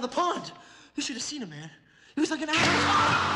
by the pond. You should have seen him, man. He was like an animal.